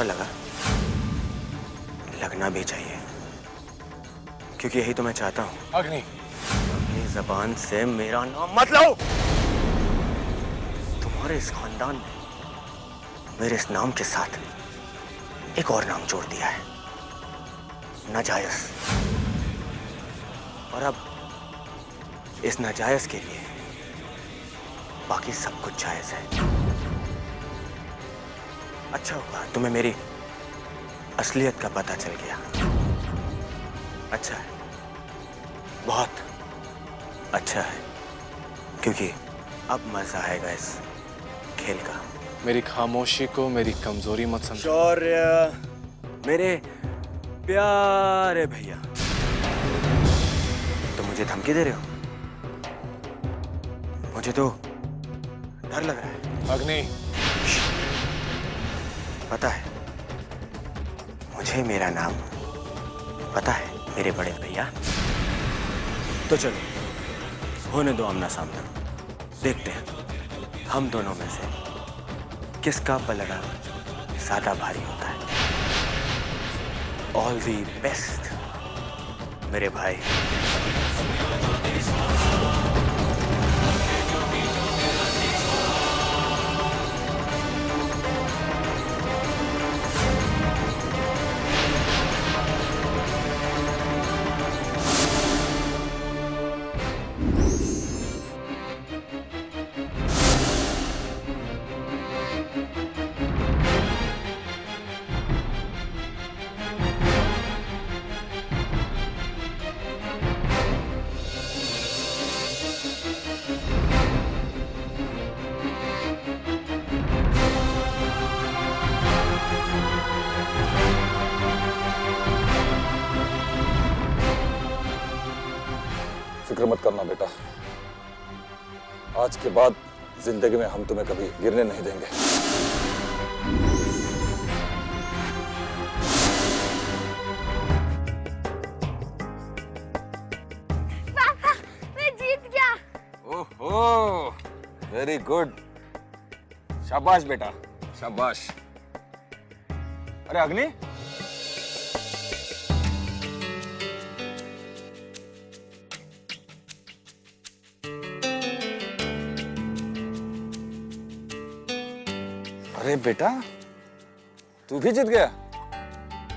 बुरा लगा। लगना भी चाहिए। क्योंकि यही तो मैं चाहता हूँ। अग्नि। अपनी जबान से मेरा नाम मत लो तुम्हारे इस खानदान ने मेरे इस नाम के साथ एक और नाम जोड़ दिया है। नाजायज। और अब इस नाजायज के लिए बाकी सब कुछ जायज़ है। अच्छा हुआ तुम्हें मेरी असलियत का पता चल गया। अच्छा है। बहुत अच्छा है क्योंकि अब मज़ा आएगा इस खेल का। मेरी खामोशी को मेरी कमज़ोरी मत समझो। शौर्य मेरे प्यारे भैया। तो मुझे धमकी दे रहे हो? मुझे तो डर लग रहा है। अग्नि पता है। मुझे मेरा नाम पता है, मेरे बड़े भैया। तो चलो, होने दो आमना सामना। देखते हैं, हम दोनों में से किसका पलड़ा ज़्यादा भारी होता है। ऑल दी बेस्ट मेरे भाई। आज के बाद ज़िंदगी में हम तुम्हें कभी गिरने नहीं देंगे। पापा मैं जीत गया। ओहो वेरी गुड शाबाश बेटा शाबाश। अरे अग्नि बेटा। तू भी जीत गया।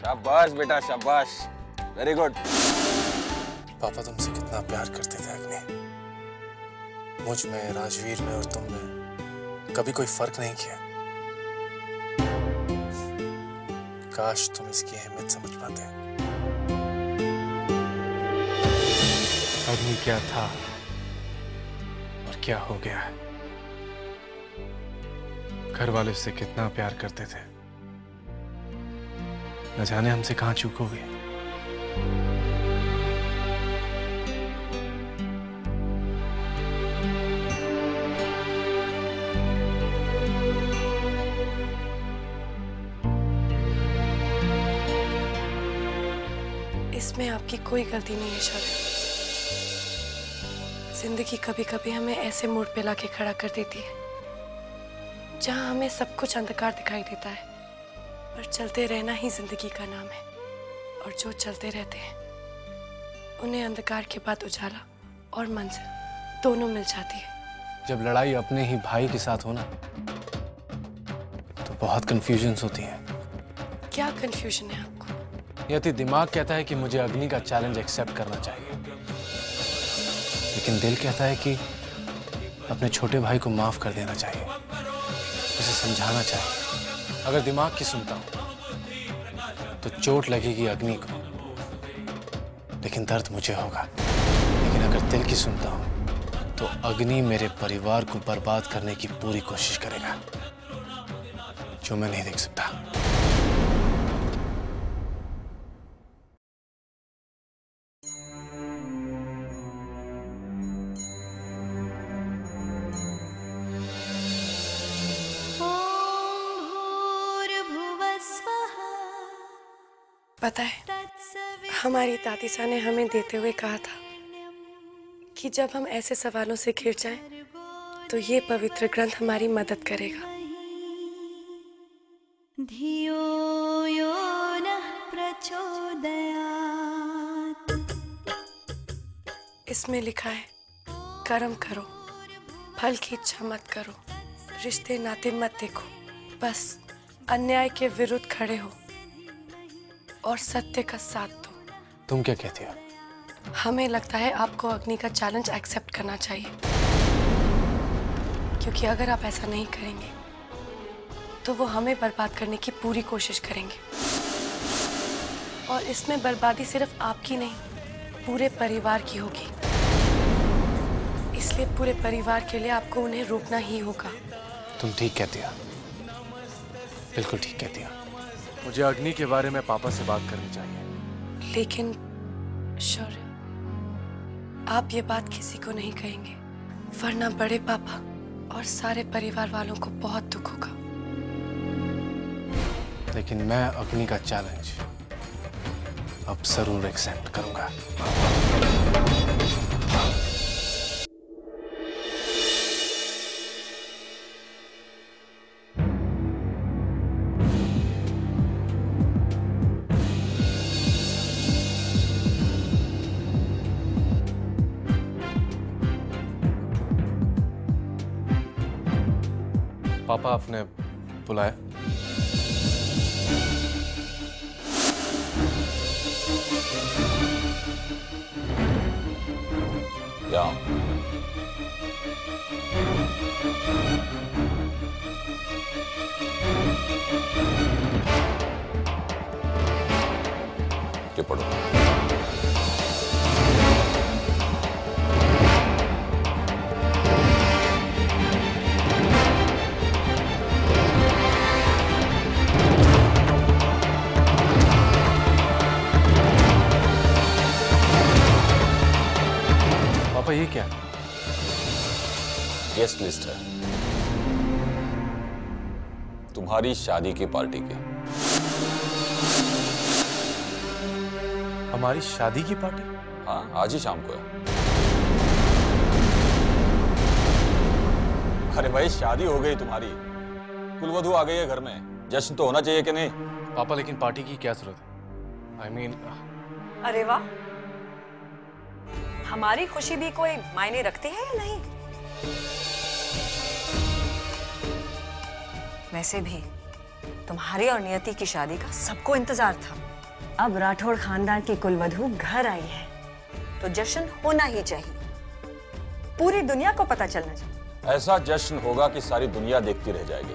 शाबाश बेटा शाबाश। वेरी गुड पापा तुमसे कितना प्यार करते थे अग्नि। मुझमें राजवीर में और तुम में कभी कोई फ़र्क नहीं किया। काश तुम इसकी अहमियत समझ पाते। अग्नि क्या था? और क्या हो गया है? घर वाले उससे कितना प्यार करते थे। न जाने हमसे कहाँ चूक हो गई इसमें आपकी कोई गलती नहीं है शौर्य ज़िंदगी कभी कभी हमें ऐसे मोड़ पे लाके खड़ा कर देती है। जहाँ हमें सब कुछ अंधकार दिखाई देता है पर चलते रहना ही ज़िंदगी का नाम है। और जो चलते रहते हैं उन्हें अंधकार के बाद उजाला और मंजिल दोनों मिल जाती है। जब लड़ाई अपने ही भाई के साथ हो ना तो बहुत कंफ्यूजन होती है। क्या कंफ्यूजन है आपको? यदि दिमाग कहता है कि मुझे अग्नि का चैलेंज एक्सेप्ट करना चाहिए। लेकिन दिल कहता है कि अपने छोटे भाई को माफ़ कर देना चाहिए। उसे समझाना चाहिए अगर दिमाग की सुनता हूँ तो चोट लगेगी अग्नि को। लेकिन दर्द मुझे होगा। लेकिन अगर दिल की सुनता हूँ तो अग्नि मेरे परिवार को बर्बाद करने की पूरी कोशिश करेगा, जो मैं नहीं देख सकता। पता है हमारी तातीसा ने हमें देते हुए कहा था कि जब हम ऐसे सवालों से घिर जाएँ, तो ये पवित्र ग्रंथ हमारी मदद करेगा। धियो यो इसमें लिखा है कर्म करो फल की इच्छा मत करो रिश्ते नाते मत देखो बस अन्याय के विरुद्ध खड़े हो। और सत्य का साथ दो। तुम क्या कहती हो? हमें लगता है आपको अग्नि का चैलेंज एक्सेप्ट करना चाहिए। क्योंकि अगर आप ऐसा नहीं करेंगे तो वो हमें बर्बाद करने की पूरी कोशिश करेंगे। और इसमें बर्बादी सिर्फ़ आपकी नहीं पूरे परिवार की होगी। इसलिए पूरे परिवार के लिए आपको उन्हें रोकना ही होगा। तुम ठीक कहती हो? बिल्कुल ठीक कहती हो। मुझे अग्नि के बारे में पापा से बात करनी चाहिए। लेकिन शौर्य आप ये बात किसी को नहीं कहेंगे वरना बड़े पापा और सारे परिवार वालों को बहुत दुख होगा। लेकिन मैं अग्नि का चैलेंज अब ज़रूर एक्सेप्ट करूँगा। पापा आपने बुलाया? क्या ये पढ़ो। पापा ये क्या? गेस्ट लिस्ट है तुम्हारी शादी की पार्टी की। हमारी शादी की पार्टी? हाँ आज ही शाम को है। अरे भाई शादी हो गई तुम्हारी। कुलवधु आ गई है घर में। जश्न तो होना चाहिए कि नहीं? पापा लेकिन पार्टी की क्या ज़रूरत है? आई I मीन mean, अरे वाह हमारी खुशी भी कोई मायने रखती है या नहीं? वैसे भी तुम्हारी और नियति की शादी का सबको इंतज़ार था। अब राठौड़ खानदान की कुलवधु घर आई है तो जश्न होना ही चाहिए। पूरी दुनिया को पता चलना चाहिए। ऐसा जश्न होगा कि सारी दुनिया देखती रह जाएगी।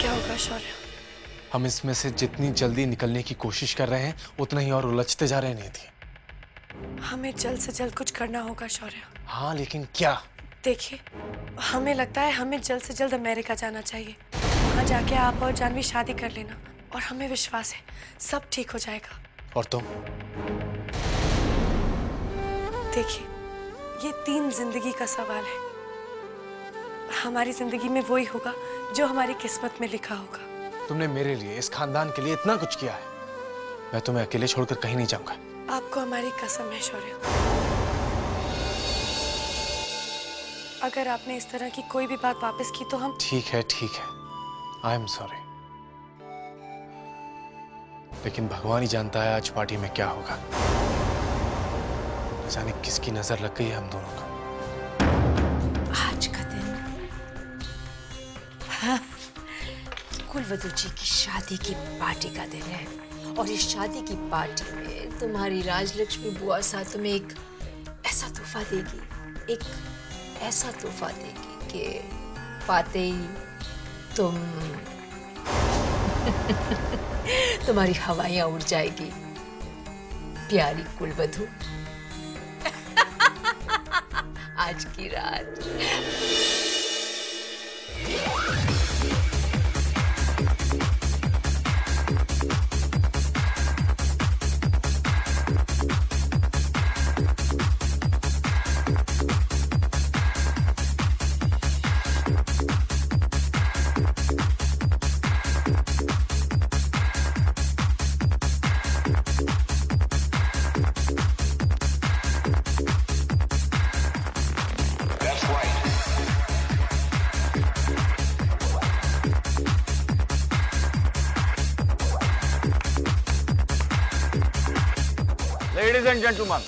क्या होगा शौर्य? हम इसमें से जितनी जल्दी निकलने की कोशिश कर रहे हैं उतना ही और उलझते जा रहे नहीं थी हमें जल्द से जल्द कुछ करना होगा शौर्य। हाँ लेकिन क्या? देखिए हमें लगता है हमें जल्द से जल्द अमेरिका जाना चाहिए। वहाँ जाके आप और जानवी शादी कर लेना और हमें विश्वास है सब ठीक हो जाएगा। और तुम? देखिए ये तीन ज़िंदगी का सवाल है। हमारी ज़िंदगी में वही होगा जो हमारी किस्मत में लिखा होगा। तुमने मेरे लिए इस खानदान के लिए इतना कुछ किया है। मैं तुम्हें अकेले छोड़कर कहीं नहीं जाऊँगा। आपको हमारी कसम है शौर्य। अगर आपने इस तरह की कोई भी बात वापस की तो हम ठीक है ठीक है। आई एम सॉरी लेकिन भगवान ही जानता है आज पार्टी में क्या होगा। जाने किसकी नज़र लग गई है हम दोनों को। कुलवधु जी की शादी की पार्टी का दिन है। और इस शादी की पार्टी में तुम्हारी राजलक्ष्मी बुआ साथ तुम्हें एक ऐसा तोहफा देगी, एक ऐसा तोहफा देगी कि पाते ही तुम तुम्हारी हवाइयाँ उड़ जाएगी, प्यारी कुलवधु आज की रात। And gentlemen,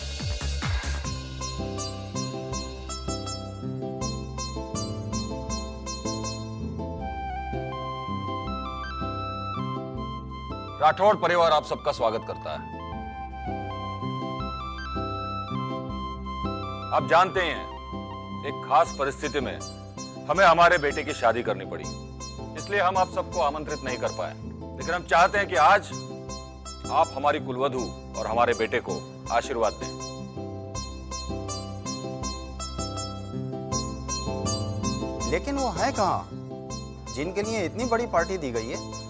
राठौड़ परिवार आप सबका स्वागत करता है। आप जानते हैं एक खास परिस्थिति में हमें हमारे बेटे की शादी करनी पड़ी। इसलिए हम आप सबको आमंत्रित नहीं कर पाए। लेकिन हम चाहते हैं कि आज आप हमारी कुलवधु और हमारे बेटे को आशीर्वाद दें। लेकिन वो है कहाँ? जिनके लिए इतनी बड़ी पार्टी दी गई है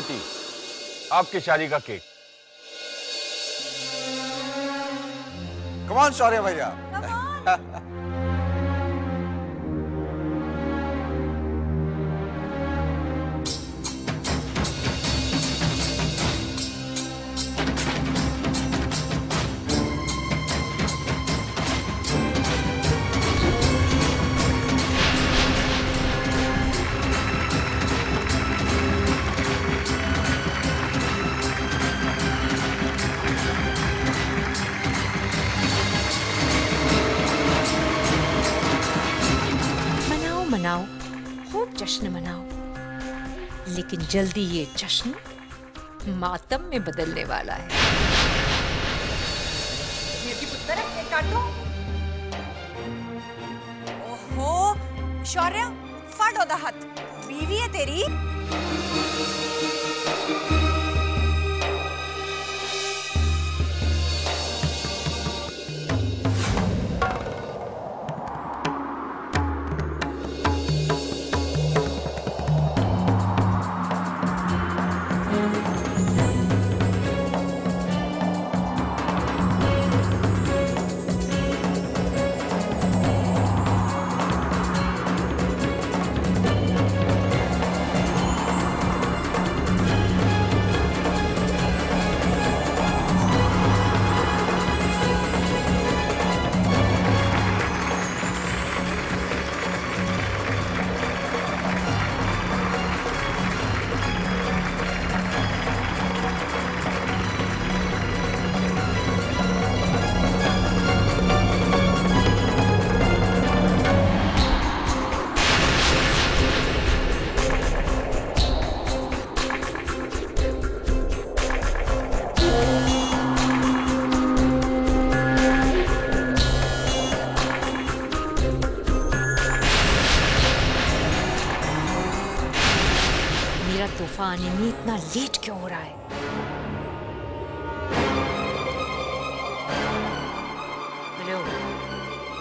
नियति आपकी शादी का केक। कमान शौर्य भैया जल्दी ये जश्न मातम में बदलने वाला है। ओहो, शौर्य फट ओदा हथ बीवी है तेरी। आने में इतना लेट क्यों हो रहा है? हेलो,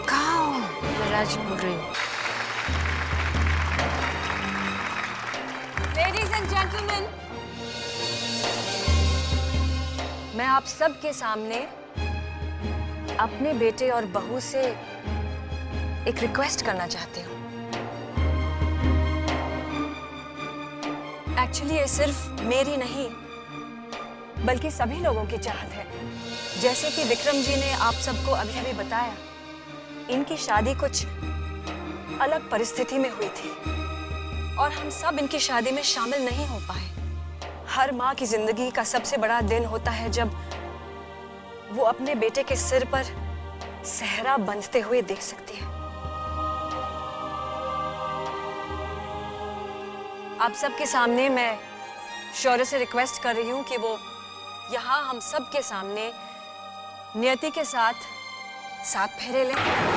कहाँ मैं बोल रही हूँ। मैं आप सबके सामने अपने बेटे और बहू से एक रिक्वेस्ट करना चाहती हूँ। एक्चुअली ये सिर्फ़ मेरी नहीं, बल्कि सभी लोगों की चाहत है। जैसे कि विक्रम जी ने आप सबको अभी अभी बताया, इनकी शादी कुछ अलग परिस्थिति में हुई थी, और हम सब इनकी शादी में शामिल नहीं हो पाए। हर माँ की ज़िंदगी का सबसे बड़ा दिन होता है जब वो अपने बेटे के सिर पर सहरा बंधते हुए देख सकती है। आप सबके सामने मैं शौर्य से रिक्वेस्ट कर रही हूँ कि वो यहाँ हम सब के सामने नियति के साथ साथ फेरे लें।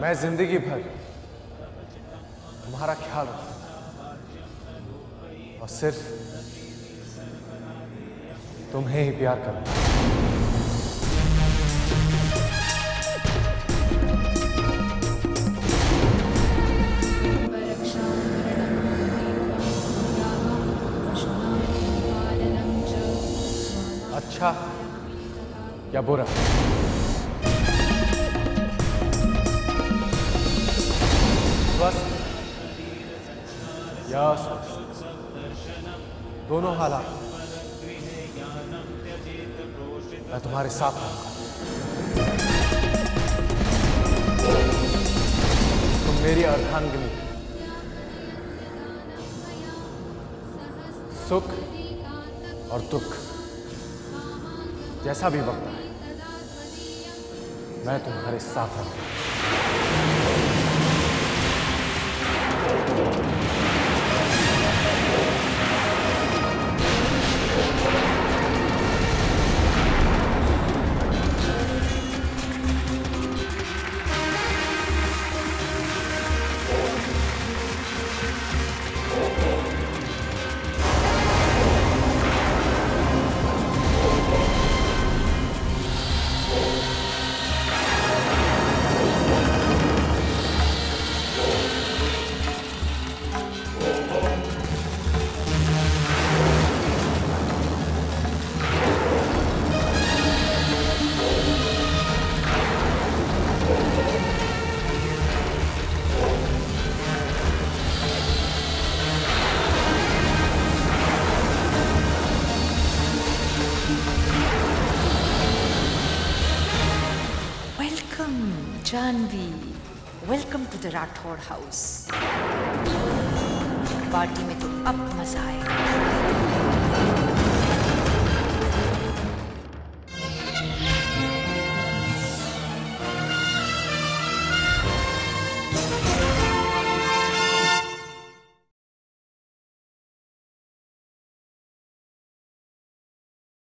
मैं ज़िंदगी भर तुम्हारा ख्याल रखूँगा और सिर्फ़ तुम्हें ही प्यार करूँगा अच्छा या बुरा? स्वस्थ या दोनों हालात। मैं तुम्हारे साथ रहूँगा तुम मेरी अर्धांगिनी। सुख और दुख। जैसा भी वक्त आए, मैं तुम्हारे साथ रहूँगा Jahnavi welcome to the Rathore house party में तो अब मज़ा आएगा।